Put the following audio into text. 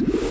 you